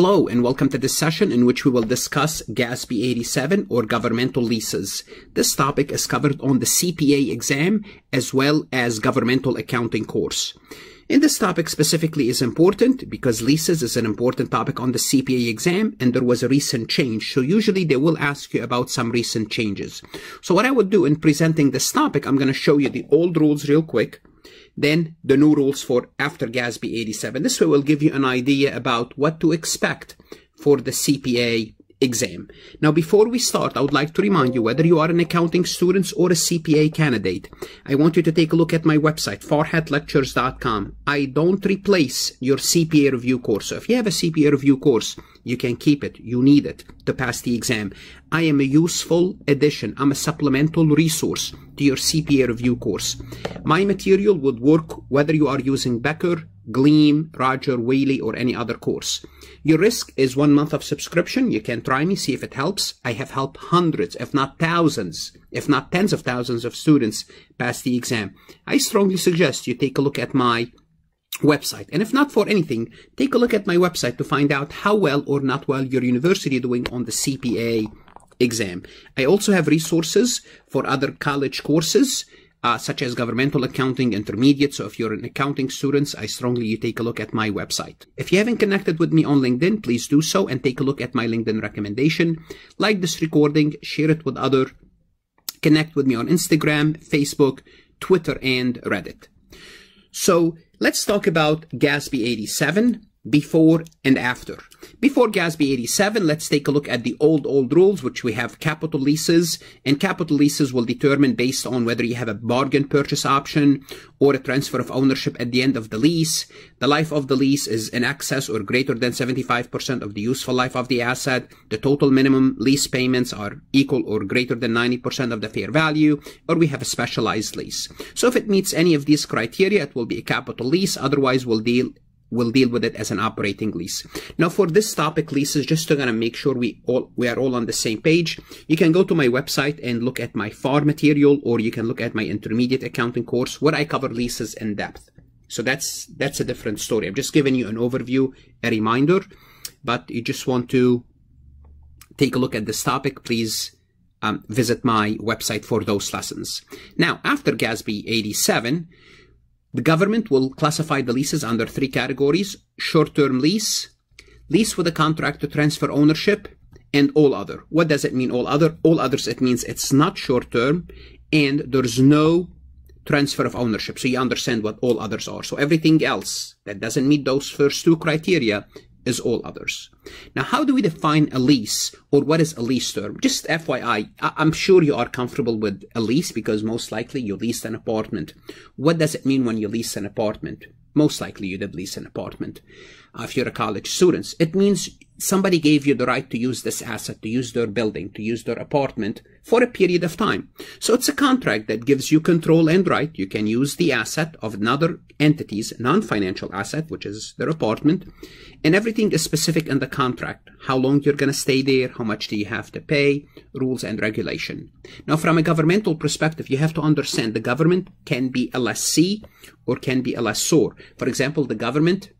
Hello and welcome to this session in which we will discuss GASB 87 or governmental leases. This topic is covered on the CPA exam as well as governmental accounting course. And this topic specifically is important because leases is an important topic on the CPA exam and there was a recent change. So usually they will ask you about some recent changes. So what I would do in presenting this topic, I'm going to show you the old rules real quick then the new rules for after GASB 87. This way will give you an idea about what to expect for the CPA exam. Now, before we start, I would like to remind you whether you are an accounting student or a CPA candidate, I want you to take a look at my website, farhatlectures.com. I don't replace your CPA review course. So if you have a CPA review course, you can keep it. You need it to pass the exam. I am a useful addition. I'm a supplemental resource to your CPA review course. My material would work whether you are using Becker, Gleim, Roger, Wiley, or any other course. Your risk is one month of subscription. You can try me, see if it helps. I have helped hundreds, if not thousands, if not tens of thousands of students pass the exam. I strongly suggest you take a look at my website. And if not for anything, take a look at my website to find out how well or not well your university doing on the CPA exam. I also have resources for other college courses uh, such as governmental accounting intermediate. So if you're an accounting student, I strongly you take a look at my website. If you haven't connected with me on LinkedIn, please do so and take a look at my LinkedIn recommendation. Like this recording, share it with other, connect with me on Instagram, Facebook, Twitter, and Reddit. So let's talk about GASB 87 before and after. Before GASB 87, let's take a look at the old, old rules, which we have capital leases. And capital leases will determine based on whether you have a bargain purchase option or a transfer of ownership at the end of the lease. The life of the lease is in excess or greater than 75% of the useful life of the asset. The total minimum lease payments are equal or greater than 90% of the fair value, or we have a specialized lease. So if it meets any of these criteria, it will be a capital lease. Otherwise, we'll deal we'll deal with it as an operating lease. Now for this topic leases, just to kind of make sure we all we are all on the same page, you can go to my website and look at my FAR material, or you can look at my intermediate accounting course where I cover leases in depth. So that's that's a different story. I'm just giving you an overview, a reminder, but you just want to take a look at this topic, please um, visit my website for those lessons. Now, after GASB 87, the government will classify the leases under three categories, short-term lease, lease with a contract to transfer ownership, and all other. What does it mean, all other? All others, it means it's not short-term, and there's no transfer of ownership. So you understand what all others are. So everything else that doesn't meet those first two criteria is all others. Now, how do we define a lease or what is a lease term? Just FYI, I'm sure you are comfortable with a lease because most likely you leased an apartment. What does it mean when you lease an apartment? Most likely you did lease an apartment. Uh, if you're a college student, it means somebody gave you the right to use this asset, to use their building, to use their apartment for a period of time. So it's a contract that gives you control and right. You can use the asset of another entity's non-financial asset, which is their apartment, and everything is specific in the contract. How long you're going to stay there, how much do you have to pay, rules and regulation. Now, from a governmental perspective, you have to understand the government can be a lessee or can be a lessor. For example, the government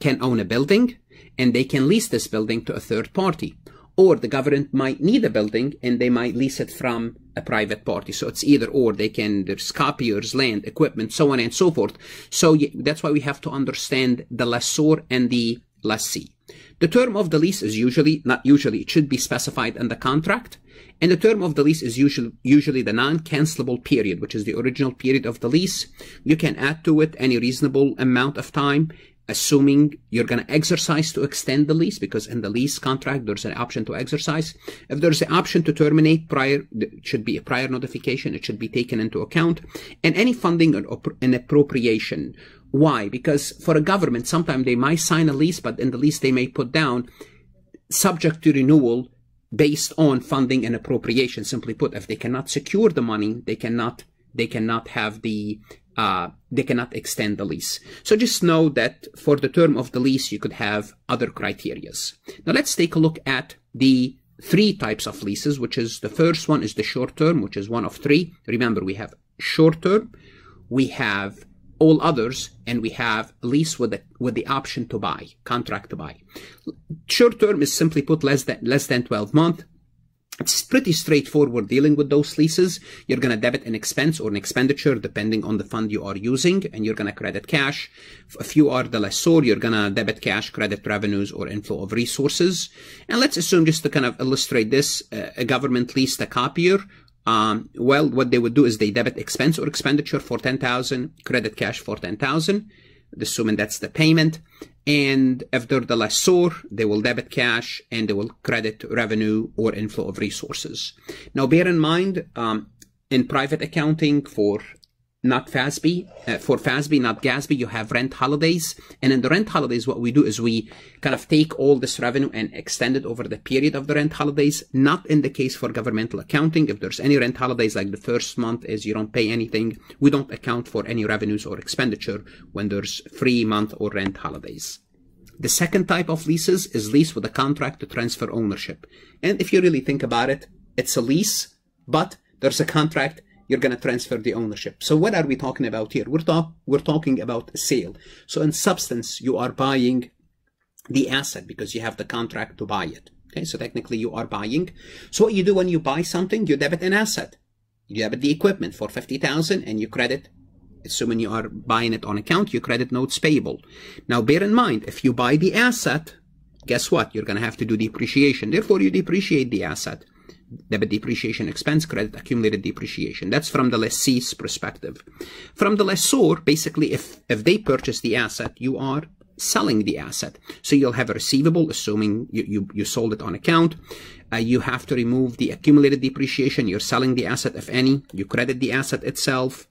can own a building and they can lease this building to a third party. Or the government might need a building and they might lease it from a private party. So it's either or. They can, there's copiers, land, equipment, so on and so forth. So that's why we have to understand the lessor and the lessee. The term of the lease is usually, not usually, it should be specified in the contract. And the term of the lease is usually, usually the non-cancelable period, which is the original period of the lease. You can add to it any reasonable amount of time assuming you're going to exercise to extend the lease because in the lease contract there's an option to exercise. If there's an option to terminate prior it should be a prior notification it should be taken into account and any funding or an appropriation. Why? Because for a government sometimes they might sign a lease but in the lease they may put down subject to renewal based on funding and appropriation. Simply put if they cannot secure the money they cannot they cannot have the uh, they cannot extend the lease. So just know that for the term of the lease, you could have other criterias. Now let's take a look at the three types of leases, which is the first one is the short term, which is one of three. Remember, we have short term, we have all others, and we have lease with the, with the option to buy, contract to buy. Short term is simply put less than less than 12 month. It's pretty straightforward dealing with those leases. You're going to debit an expense or an expenditure depending on the fund you are using, and you're going to credit cash. If you are the lessor, you're going to debit cash, credit revenues, or inflow of resources. And let's assume, just to kind of illustrate this, uh, a government leased a copier. Um, well, what they would do is they debit expense or expenditure for 10,000, credit cash for 10,000 assuming that's the payment. And after the lessor, they will debit cash and they will credit revenue or inflow of resources. Now, bear in mind, um, in private accounting for not FASB. Uh, for FASB, not GASB, you have rent holidays. And in the rent holidays, what we do is we kind of take all this revenue and extend it over the period of the rent holidays. Not in the case for governmental accounting. If there's any rent holidays, like the first month is you don't pay anything, we don't account for any revenues or expenditure when there's free month or rent holidays. The second type of leases is lease with a contract to transfer ownership. And if you really think about it, it's a lease, but there's a contract you're going to transfer the ownership. So what are we talking about here? We're, talk, we're talking about a sale. So in substance, you are buying the asset because you have the contract to buy it. Okay, so technically you are buying. So what you do when you buy something, you debit an asset. You debit the equipment for 50,000 and you credit assuming you are buying it on account, you credit notes payable. Now bear in mind, if you buy the asset, guess what? You're going to have to do depreciation. Therefore, you depreciate the asset debit depreciation expense, credit accumulated depreciation. That's from the lessee's perspective. From the lessor, basically, if, if they purchase the asset, you are selling the asset. So you'll have a receivable, assuming you, you, you sold it on account. Uh, you have to remove the accumulated depreciation. You're selling the asset, if any. You credit the asset itself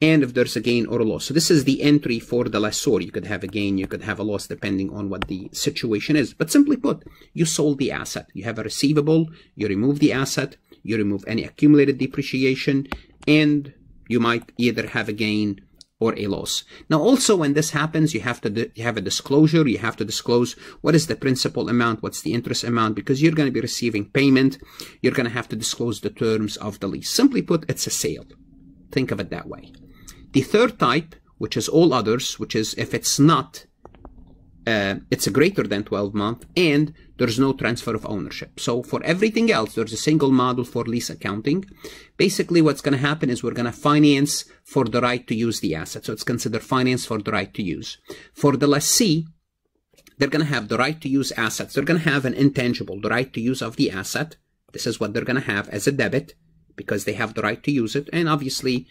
and if there's a gain or a loss. So this is the entry for the lessor. You could have a gain, you could have a loss depending on what the situation is. But simply put, you sold the asset. You have a receivable, you remove the asset, you remove any accumulated depreciation, and you might either have a gain or a loss. Now also when this happens, you have to you have a disclosure, you have to disclose what is the principal amount, what's the interest amount, because you're going to be receiving payment, you're going to have to disclose the terms of the lease. Simply put, it's a sale. Think of it that way. The third type, which is all others, which is if it's not, uh, it's a greater than 12 month and there's no transfer of ownership. So for everything else, there's a single model for lease accounting. Basically, what's going to happen is we're going to finance for the right to use the asset. So it's considered finance for the right to use. For the lessee, they're going to have the right to use assets. They're going to have an intangible, the right to use of the asset. This is what they're going to have as a debit because they have the right to use it. And obviously,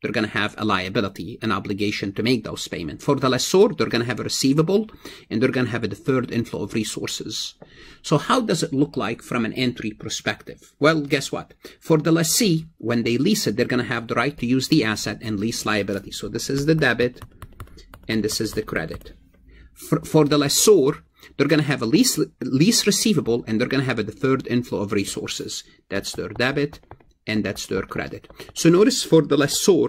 they're going to have a liability, an obligation to make those payments. For the lessor, they're going to have a receivable and they're going to have a deferred inflow of resources. So how does it look like from an entry perspective? Well, guess what? For the lessee, when they lease it, they're going to have the right to use the asset and lease liability. So this is the debit and this is the credit. For, for the lessor, they're going to have a lease, lease receivable and they're going to have a deferred inflow of resources. That's their debit and that's their credit. So notice for the lessor,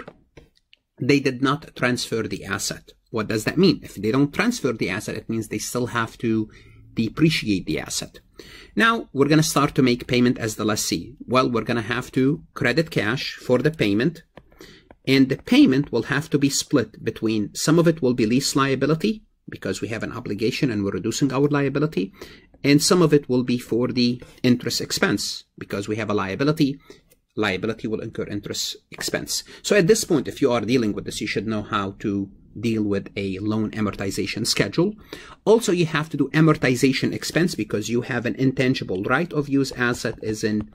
they did not transfer the asset. What does that mean? If they don't transfer the asset, it means they still have to depreciate the asset. Now, we're going to start to make payment as the lessee. Well, we're going to have to credit cash for the payment, and the payment will have to be split between some of it will be lease liability, because we have an obligation and we're reducing our liability, and some of it will be for the interest expense, because we have a liability liability will incur interest expense. So at this point, if you are dealing with this, you should know how to deal with a loan amortization schedule. Also, you have to do amortization expense because you have an intangible right of use asset is an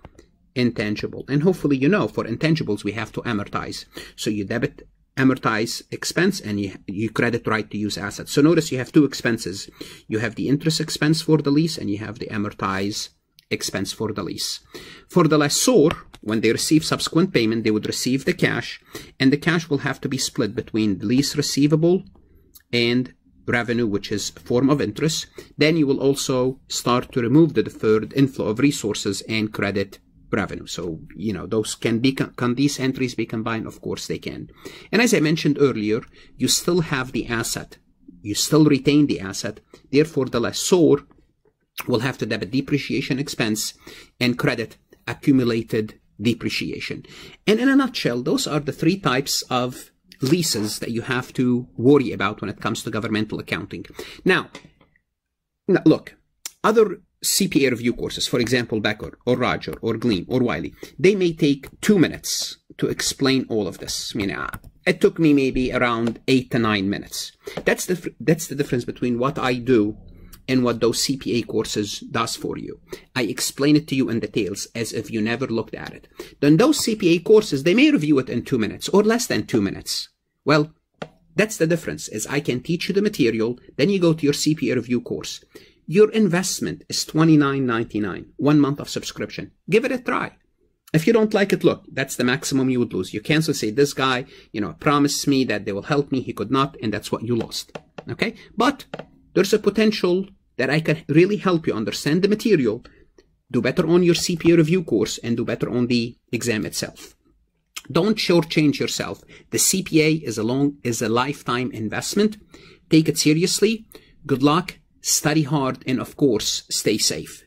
intangible. And hopefully you know for intangibles, we have to amortize. So you debit amortize expense and you, you credit right to use assets. So notice you have two expenses. You have the interest expense for the lease and you have the amortize expense for the lease. For the lessor, when they receive subsequent payment, they would receive the cash, and the cash will have to be split between the lease receivable and revenue, which is form of interest. Then you will also start to remove the deferred inflow of resources and credit revenue. So, you know, those can be, can these entries be combined? Of course they can. And as I mentioned earlier, you still have the asset. You still retain the asset. Therefore, the lessor will have to debit depreciation expense and credit accumulated depreciation. And in a nutshell, those are the three types of leases that you have to worry about when it comes to governmental accounting. Now, look, Other CPA review courses, for example, Becker or Roger or Gleim or Wiley, they may take two minutes to explain all of this. I mean, uh, it took me maybe around eight to nine minutes. That's the that's the difference between what I do and what those CPA courses does for you. I explain it to you in details as if you never looked at it. Then those CPA courses, they may review it in two minutes or less than two minutes. Well, that's the difference is I can teach you the material, then you go to your CPA review course. Your investment is $29.99, one month of subscription. Give it a try. If you don't like it, look, that's the maximum you would lose. You cancel, say, this guy, you know, promised me that they will help me. He could not, and that's what you lost. Okay? But there's a potential that I can really help you understand the material, do better on your CPA review course, and do better on the exam itself. Don't shortchange yourself. The CPA is a long, is a lifetime investment. Take it seriously. Good luck, study hard, and of course, stay safe.